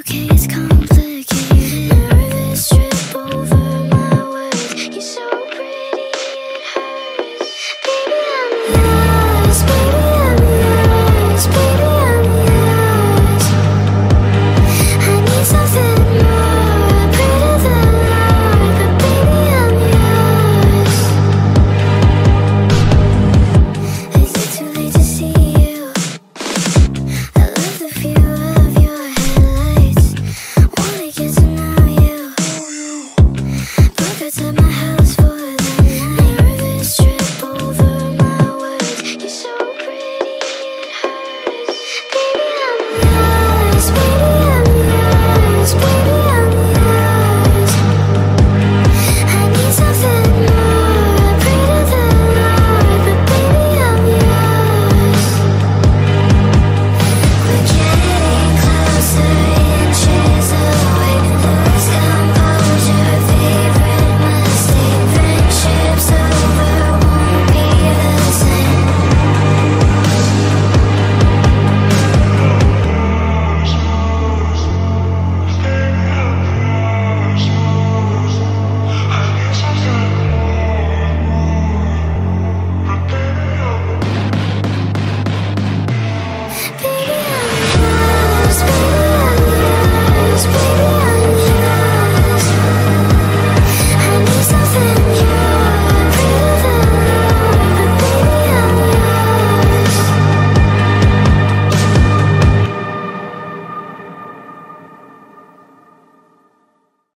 okay.